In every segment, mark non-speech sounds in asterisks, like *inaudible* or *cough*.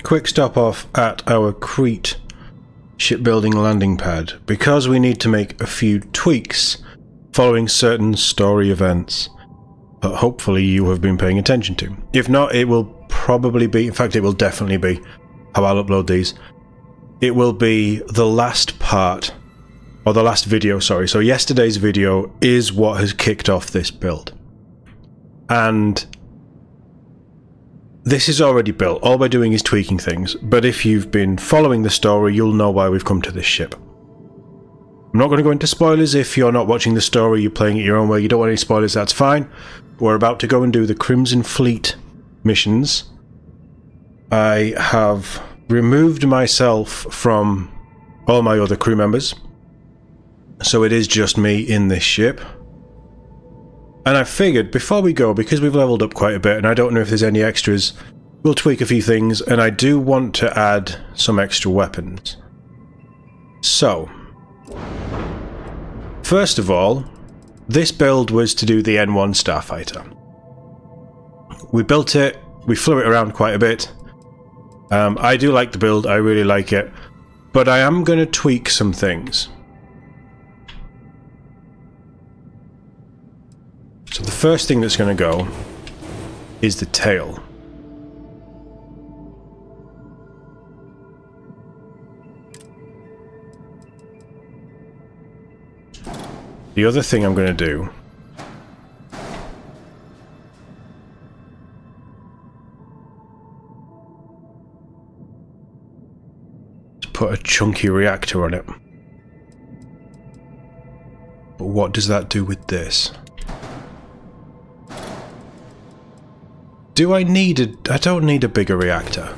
quick stop off at our Crete shipbuilding landing pad because we need to make a few tweaks following certain story events that hopefully you have been paying attention to. If not, it will probably be, in fact, it will definitely be how I'll upload these. It will be the last part, or the last video, sorry. So, yesterday's video is what has kicked off this build. And this is already built. All we're doing is tweaking things. But if you've been following the story, you'll know why we've come to this ship. I'm not going to go into spoilers if you're not watching the story, you're playing it your own way, you don't want any spoilers, that's fine. We're about to go and do the Crimson Fleet missions. I have removed myself from all my other crew members. So it is just me in this ship. And I figured before we go, because we've leveled up quite a bit and I don't know if there's any extras, we'll tweak a few things and I do want to add some extra weapons. So, first of all, this build was to do the N1 Starfighter. We built it, we flew it around quite a bit. Um, I do like the build, I really like it, but I am going to tweak some things. So the first thing that's going to go is the tail. The other thing I'm going to do is put a chunky reactor on it. But what does that do with this? Do I need a... I don't need a bigger reactor.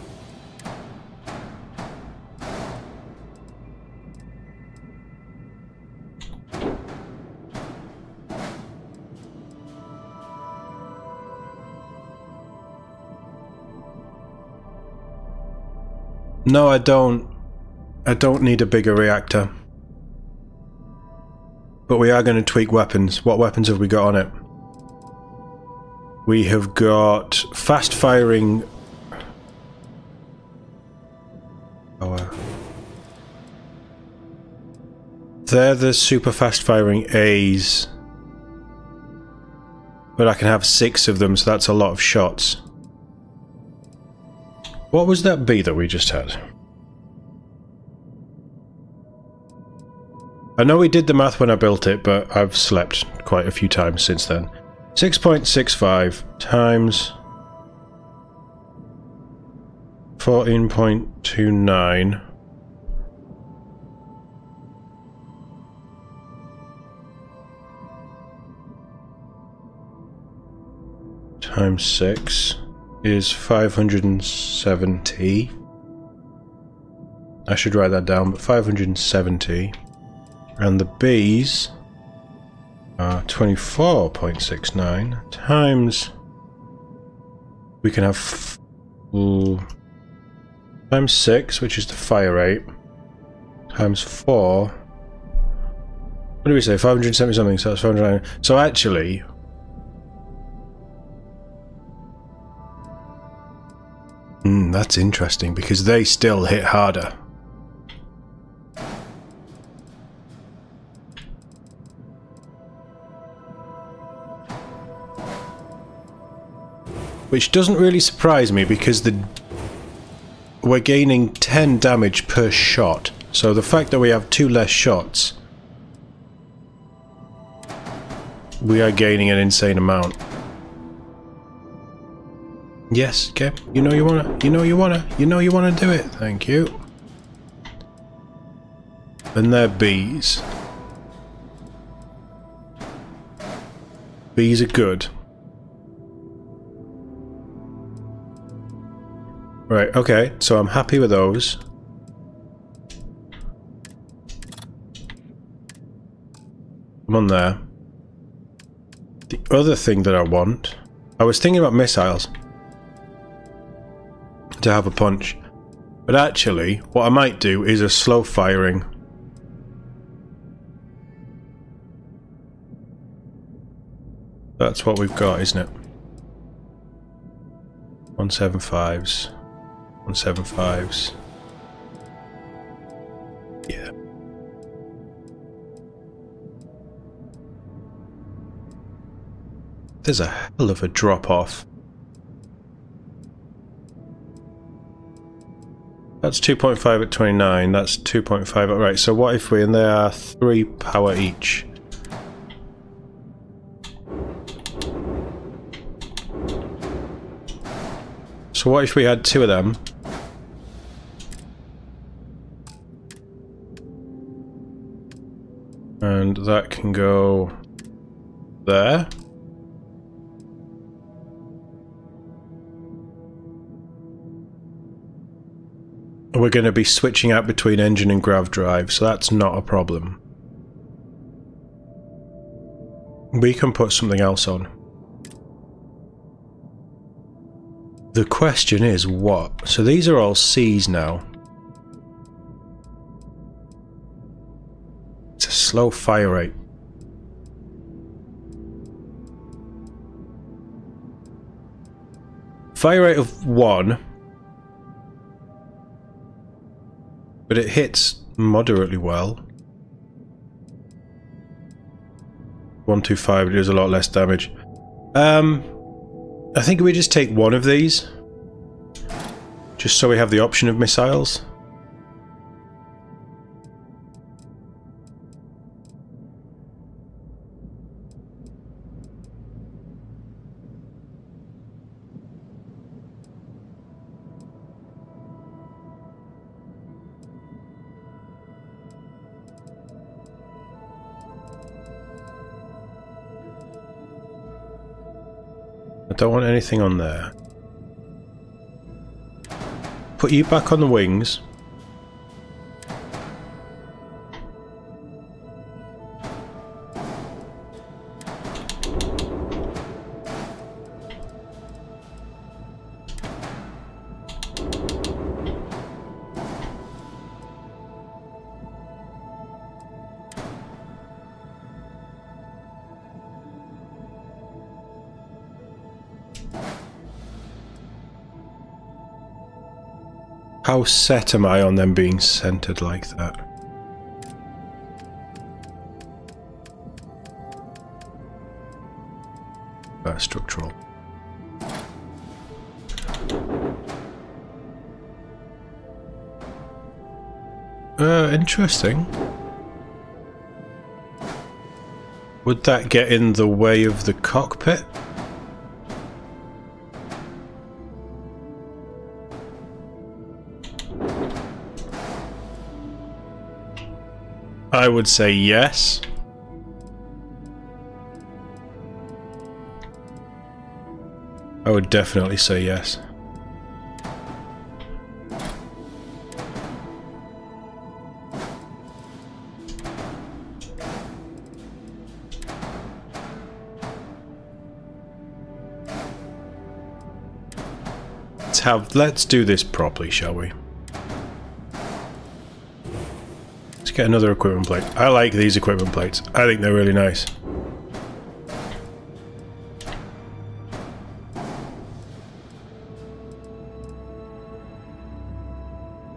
No, I don't. I don't need a bigger reactor. But we are going to tweak weapons. What weapons have we got on it? We have got fast firing. Oh, uh, they're the super fast firing A's. But I can have six of them, so that's a lot of shots. What was that B that we just had? I know we did the math when I built it, but I've slept quite a few times since then. 6.65 times 14.29 times 6 is 570 I should write that down but 570 and the B's uh, 24.69 times. We can have times 6 which is the fire rate times 4 what do we say? 570 something so that's 509 so actually mm, that's interesting because they still hit harder Which doesn't really surprise me because the we're gaining 10 damage per shot. So the fact that we have two less shots we are gaining an insane amount. Yes, okay. You know you wanna, you know you wanna, you know you wanna do it. Thank you. And they're bees. Bees are good. Right, okay, so I'm happy with those. I'm on there. The other thing that I want... I was thinking about missiles. To have a punch. But actually, what I might do is a slow firing. That's what we've got, isn't it? 175s. 175s. Yeah. There's a hell of a drop off. That's 2.5 at 29, that's 2.5 at right. So what if we, and they are 3 power each. So what if we had two of them? And that can go there. We're going to be switching out between engine and grav drive, so that's not a problem. We can put something else on. The question is what? So these are all C's now. Slow fire rate. Fire rate of 1 But it hits moderately well. 125 does a lot less damage. Um, I think we just take one of these. Just so we have the option of missiles. I don't want anything on there. Put you back on the wings. Set am I on them being centered like that? That's structural. Uh, interesting. Would that get in the way of the cockpit? I would say yes. I would definitely say yes. Let's have let's do this properly, shall we? Get another equipment plate. I like these equipment plates. I think they're really nice.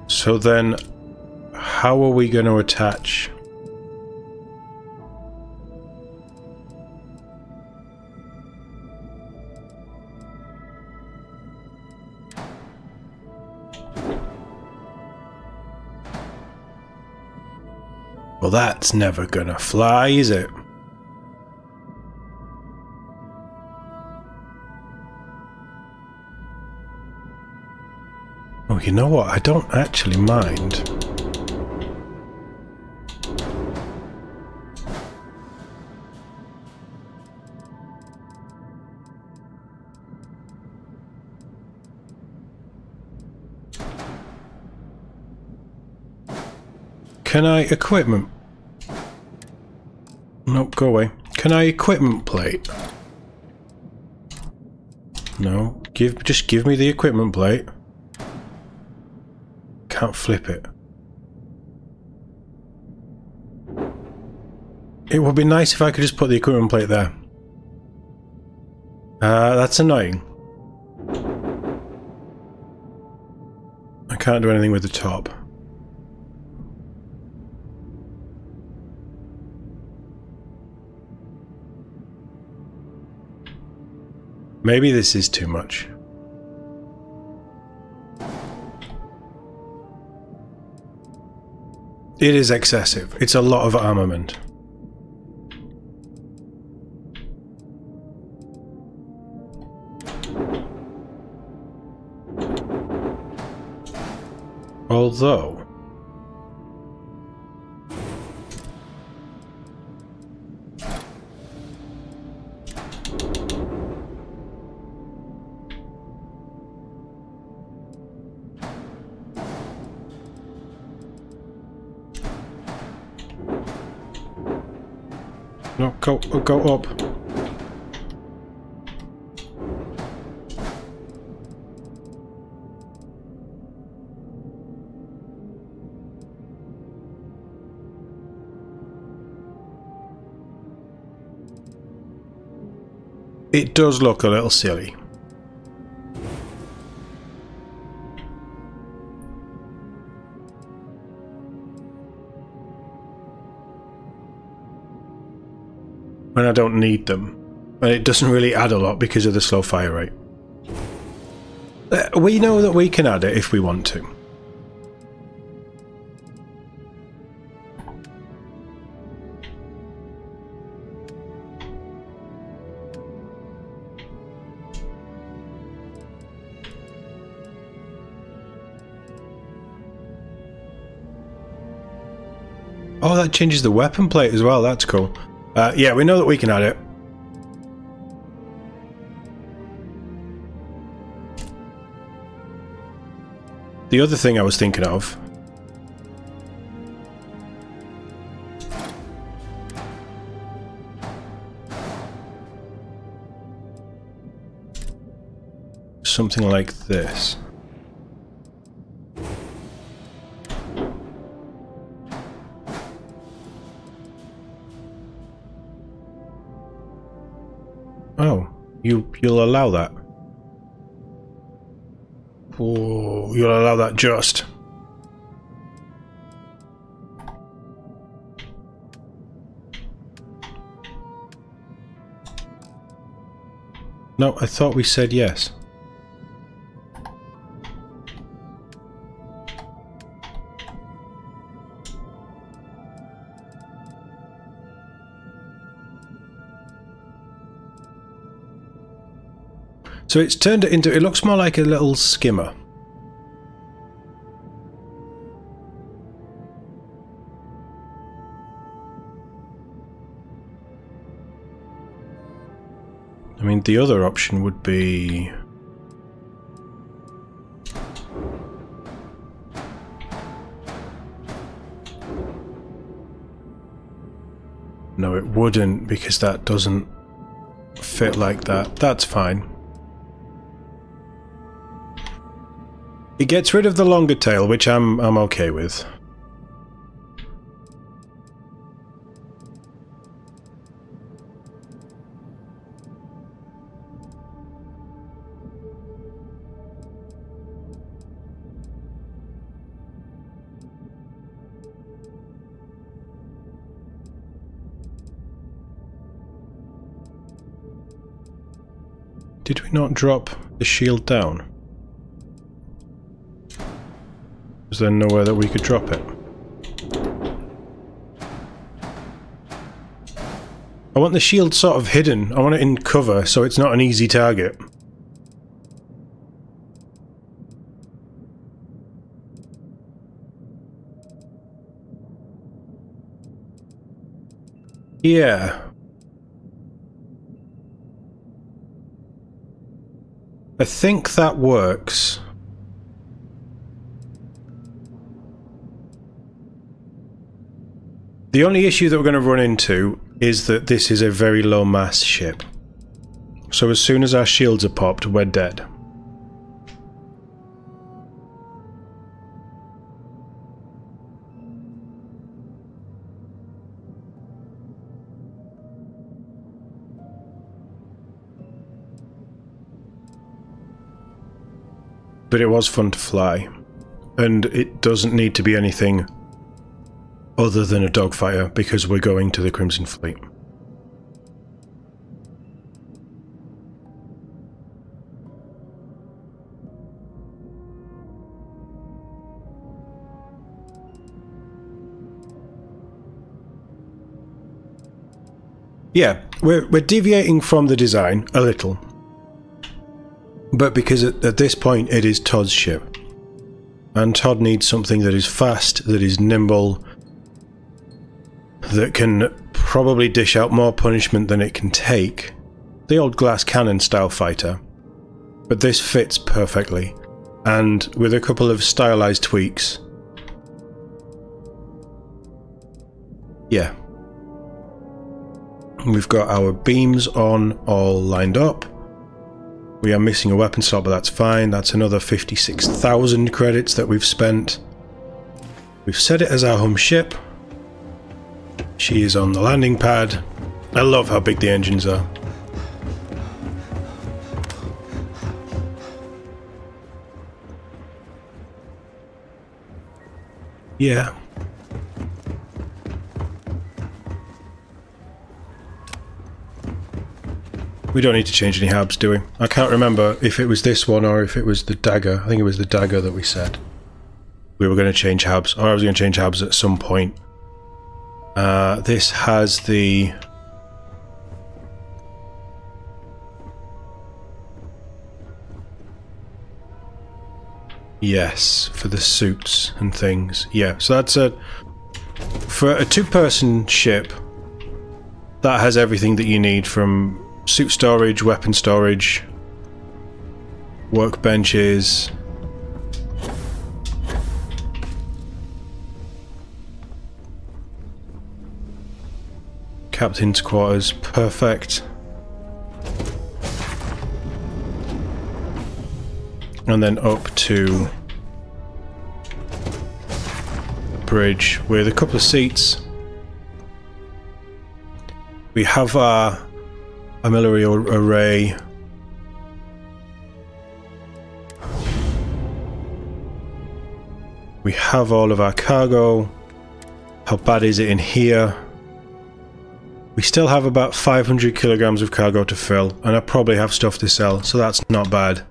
So then, how are we going to attach Well, that's never gonna fly, is it? Oh, you know what? I don't actually mind. Can I equipment Nope, go away. Can I equipment plate? No. Give just give me the equipment plate. Can't flip it. It would be nice if I could just put the equipment plate there. Uh, that's annoying. I can't do anything with the top. Maybe this is too much. It is excessive. It's a lot of armament. Although... go, go up. It does look a little silly. I don't need them. And it doesn't really add a lot because of the slow fire rate. Uh, we know that we can add it if we want to. Oh, that changes the weapon plate as well. That's cool. Uh, yeah, we know that we can add it. The other thing I was thinking of something like this. You you'll allow that? Oh, you'll allow that just. No, I thought we said yes. So it's turned it into, it looks more like a little skimmer. I mean, the other option would be... No, it wouldn't because that doesn't fit like that. That's fine. It gets rid of the longer tail, which I'm I'm okay with. Did we not drop the shield down? Was there nowhere that we could drop it? I want the shield sort of hidden. I want it in cover so it's not an easy target. Yeah. I think that works. The only issue that we're going to run into is that this is a very low mass ship. So as soon as our shields are popped, we're dead. But it was fun to fly. and it doesn't need to be anything other than a dogfighter because we're going to the Crimson Fleet. Yeah, we're, we're deviating from the design a little. But because at, at this point it is Todd's ship. And Todd needs something that is fast, that is nimble, that can probably dish out more punishment than it can take. The old glass cannon style fighter. But this fits perfectly. And with a couple of stylized tweaks. Yeah, We've got our beams on all lined up. We are missing a weapon slot, but that's fine. That's another 56,000 credits that we've spent. We've set it as our home ship. She is on the landing pad. I love how big the engines are. Yeah, We don't need to change any habs, do we? I can't remember if it was this one or if it was the dagger. I think it was the dagger that we said. We were going to change habs, or I was going to change habs at some point. Uh, this has the... Yes, for the suits and things. Yeah, so that's a... For a two-person ship, that has everything that you need from suit storage, weapon storage, workbenches. Captain's quarters, perfect. And then up to the bridge with a couple of seats. We have our artillery array. We have all of our cargo. How bad is it in here? We still have about 500 kilograms of cargo to fill, and I probably have stuff to sell, so that's not bad.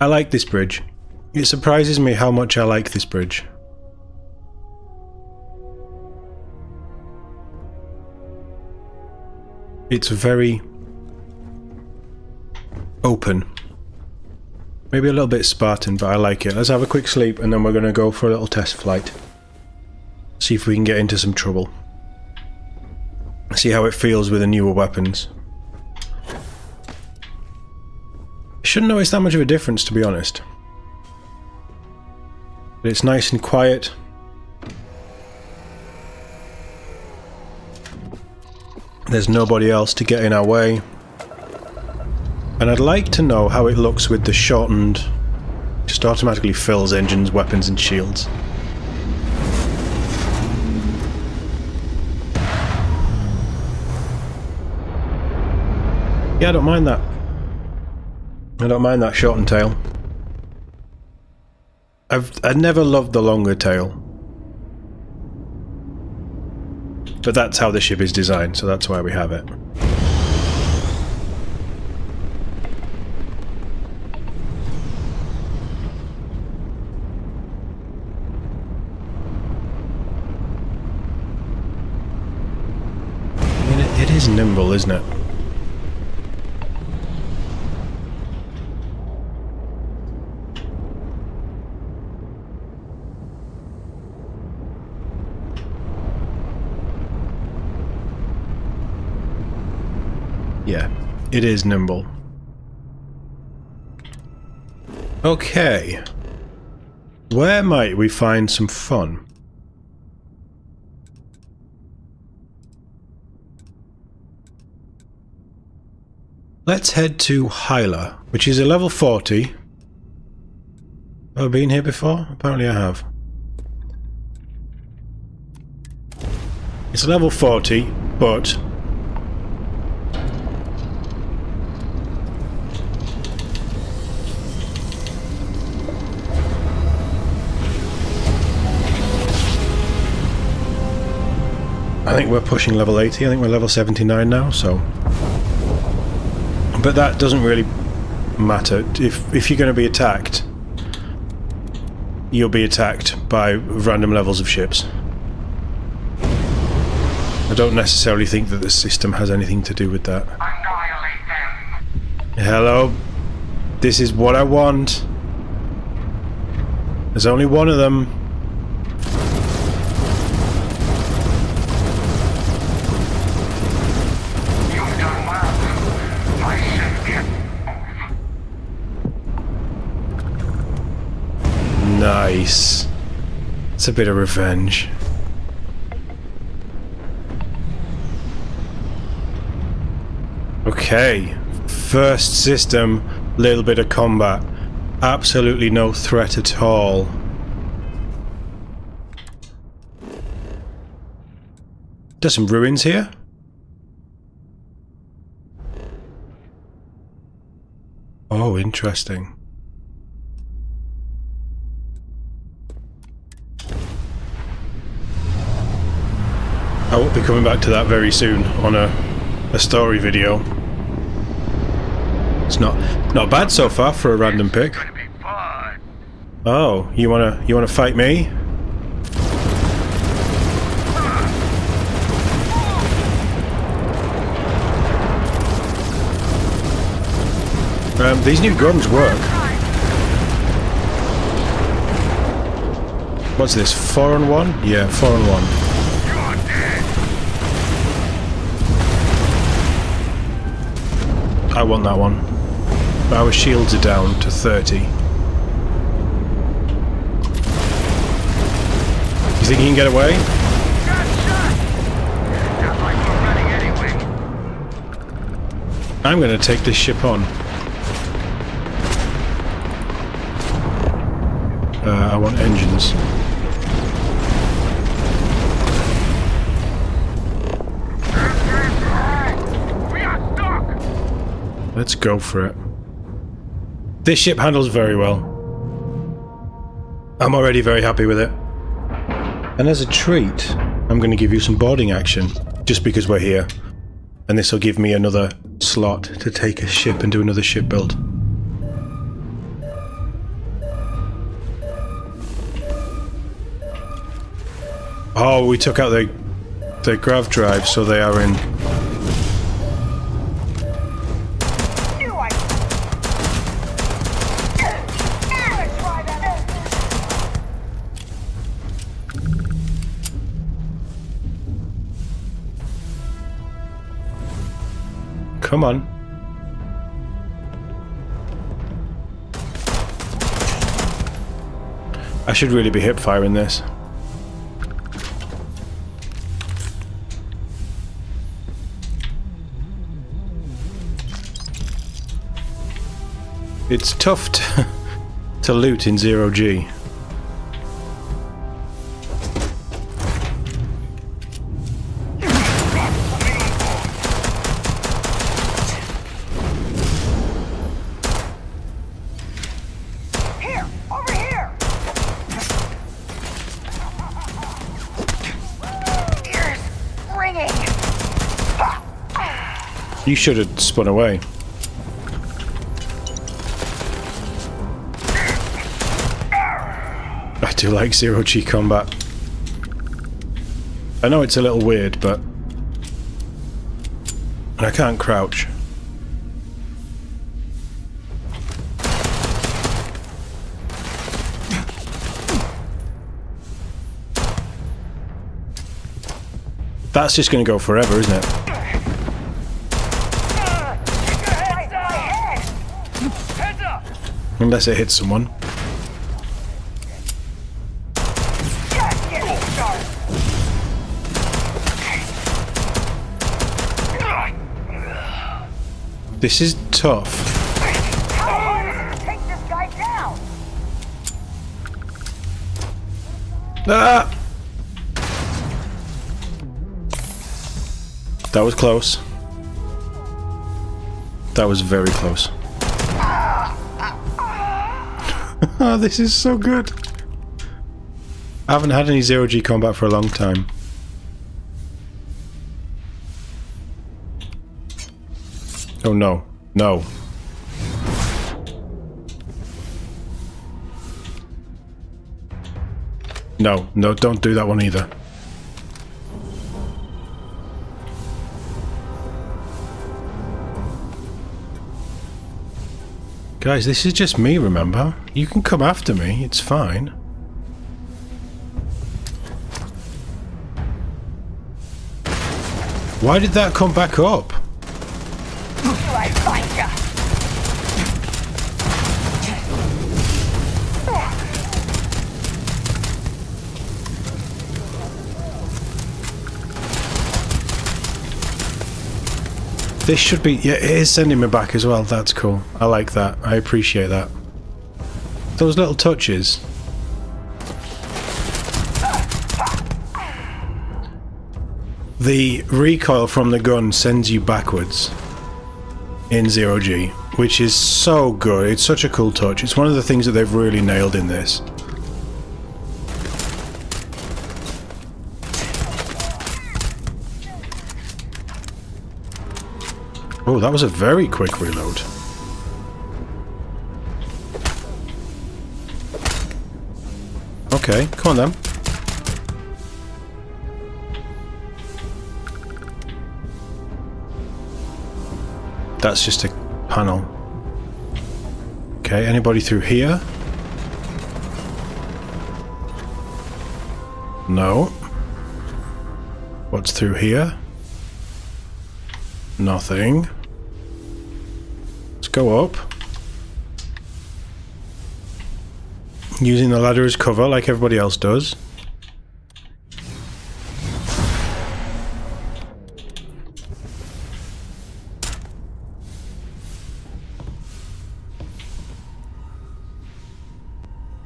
I like this bridge. It surprises me how much I like this bridge. It's very open. Maybe a little bit Spartan, but I like it. Let's have a quick sleep and then we're going to go for a little test flight. See if we can get into some trouble. See how it feels with the newer weapons. Shouldn't notice that much of a difference, to be honest. But it's nice and quiet. There's nobody else to get in our way. And I'd like to know how it looks with the shortened... Just automatically fills engines, weapons and shields. Yeah, I don't mind that. I don't mind that shortened tail. I've I never loved the longer tail. But that's how the ship is designed, so that's why we have it. I mean, it, it nimble, isn't it? Yeah, it is nimble. Okay. Where might we find some fun? Let's head to Hyla, which is a level 40. Have I been here before? Apparently I have. It's level 40, but... I think we're pushing level 80, I think we're level 79 now, so but that doesn't really matter. If, if you're going to be attacked, you'll be attacked by random levels of ships. I don't necessarily think that the system has anything to do with that. Hello? This is what I want. There's only one of them. Nice. It's a bit of revenge. Okay. First system, little bit of combat. Absolutely no threat at all. There's some ruins here. Oh, interesting. I will be coming back to that very soon on a, a story video. It's not not bad so far for a random pick. Oh, you wanna you wanna fight me? Um, these new guns work. What's this? Four on one? Yeah, four on one. I want that one. Our shields are down to 30. You think he can get away? I'm going to take this ship on. Uh, I want engines. Let's go for it. This ship handles very well. I'm already very happy with it. And as a treat, I'm going to give you some boarding action, just because we're here. And this will give me another slot to take a ship and do another ship build. Oh, we took out the the grav drive, so they are in Come on. I should really be hip firing this. It's tough to, *laughs* to loot in zero G. You should have spun away. I do like zero G combat. I know it's a little weird, but I can't crouch. That's just going to go forever, isn't it? Unless it hits someone. This is tough. Ah! That was close. That was very close. Oh, this is so good. I haven't had any zero G combat for a long time. Oh no. No. No, no, don't do that one either. Guys, this is just me, remember? You can come after me, it's fine. Why did that come back up? This should be... Yeah, it is sending me back as well. That's cool. I like that. I appreciate that. Those little touches. The recoil from the gun sends you backwards in Zero G, which is so good. It's such a cool touch. It's one of the things that they've really nailed in this. Oh, that was a very quick reload. Okay, come on then. That's just a panel. Okay, anybody through here? No. What's through here? Nothing. Go up. Using the ladder as cover like everybody else does.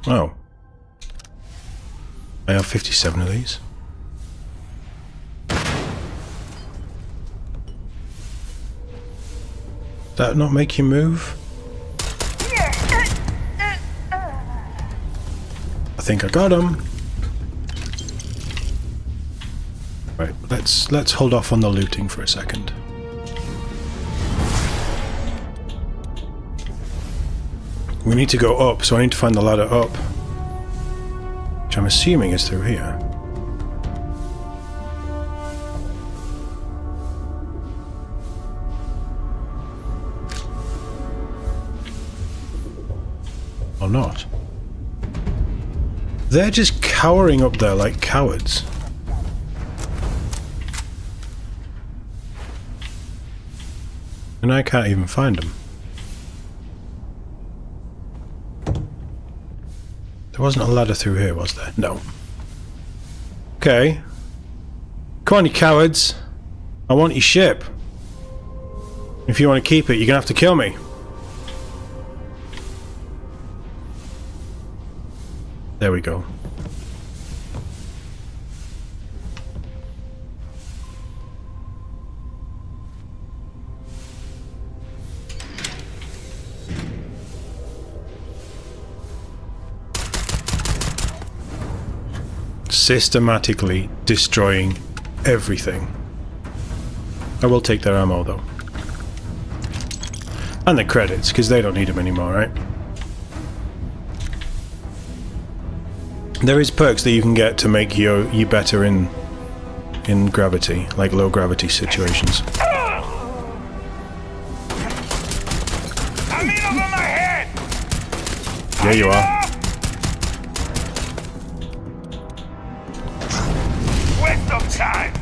Oh. I have 57 of these. That not make you move? I think I got him. Right, let's let's hold off on the looting for a second. We need to go up, so I need to find the ladder up. Which I'm assuming is through here. Or not. They're just cowering up there like cowards. And I can't even find them. There wasn't a ladder through here, was there? No. Okay. Come on, you cowards. I want your ship. If you want to keep it, you're going to have to kill me. There we go. Systematically destroying everything. I will take their ammo though. And the credits, because they don't need them anymore, right? There is perks that you can get to make you you better in in gravity, like low gravity situations. I'm in over my head. Yeah, you are. Waste of time.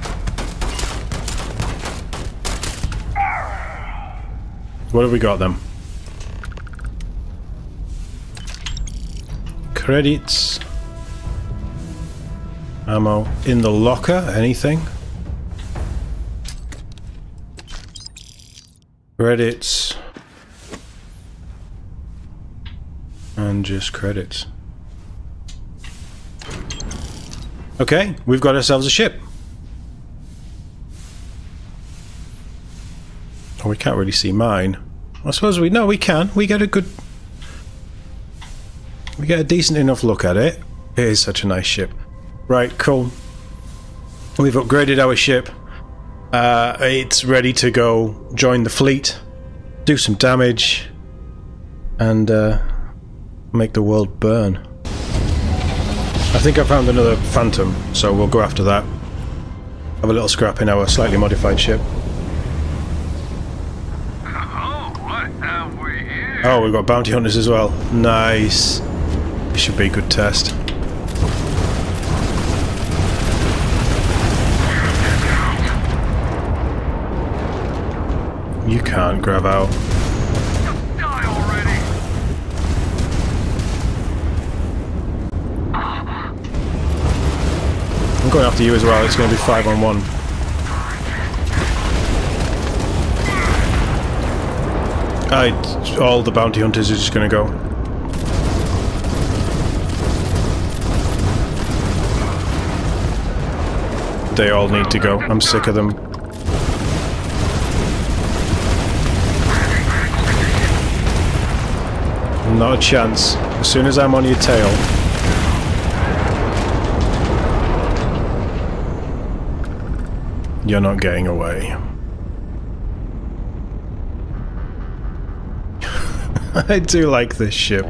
What have we got then? Credits. Ammo. In the locker? Anything? Credits. And just credits. Okay, we've got ourselves a ship. Oh, we can't really see mine. I suppose we... No, we can. We get a good... We get a decent enough look at it. It is such a nice ship. Right, cool. We've upgraded our ship. Uh, it's ready to go join the fleet do some damage, and uh, make the world burn. I think I found another Phantom, so we'll go after that. Have a little scrap in our slightly modified ship. Oh, what have we here? Oh, we've got bounty hunters as well. Nice. This should be a good test. You can't grab out. I'm going after you as well. It's going to be five on one. I, all the bounty hunters are just going to go. They all need to go. I'm sick of them. Not a chance. As soon as I'm on your tail. You're not getting away. *laughs* I do like this ship.